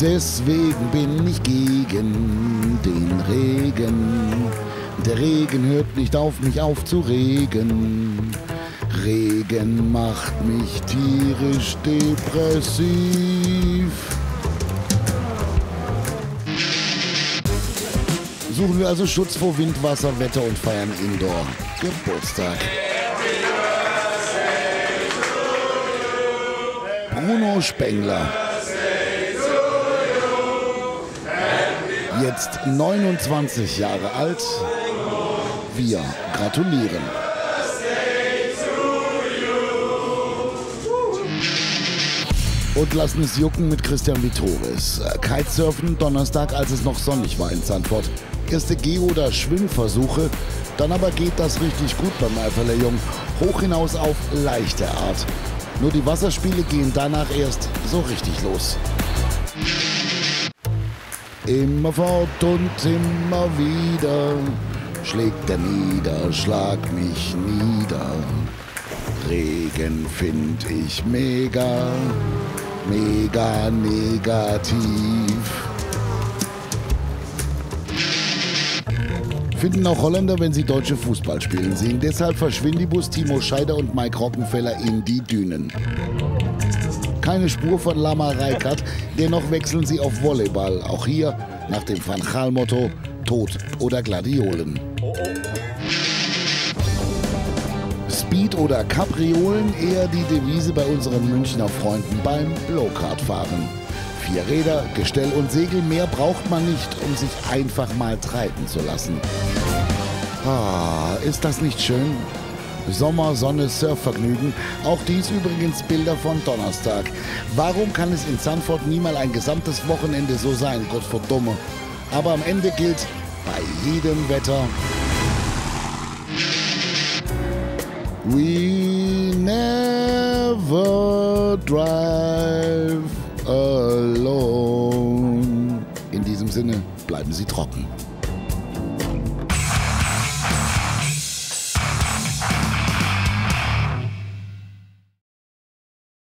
Deswegen bin ich gegen den Regen. Der Regen hört nicht auf, mich aufzuregen. Regen macht mich tierisch depressiv. Suchen wir also Schutz vor Wind, Wasser, Wetter und feiern Indoor. Geburtstag. Bruno Spengler. Jetzt 29 Jahre alt. Wir gratulieren. Und lassen es jucken mit Christian Vitoris. Kitesurfen Donnerstag, als es noch sonnig war in Zandvoort. Erste Geh- oder Schwimmversuche. Dann aber geht das richtig gut beim Eiferler Jung. Hoch hinaus auf leichte Art. Nur die Wasserspiele gehen danach erst so richtig los. Immer fort und immer wieder schlägt der Niederschlag mich nieder. Regen find ich mega, mega negativ. Finden auch Holländer, wenn sie deutsche Fußball spielen sehen. Deshalb Verschwindibus, Timo Scheider und Mike Rockenfeller in die Dünen. Keine Spur von Lama Reikert, dennoch wechseln sie auf Volleyball. Auch hier nach dem Van Gaal-Motto Tod oder Gladiolen. Speed oder Kapriolen eher die Devise bei unseren Münchner Freunden beim Blowcard-Fahren. Vier Räder, Gestell und Segel, mehr braucht man nicht, um sich einfach mal treiben zu lassen. Ah, ist das nicht schön? Sommer, Sonne, Surfvergnügen. Auch dies übrigens Bilder von Donnerstag. Warum kann es in Sanford nie mal ein gesamtes Wochenende so sein, Gott verdumme? Aber am Ende gilt, bei jedem Wetter. We never drive alone. In diesem Sinne, bleiben Sie trocken.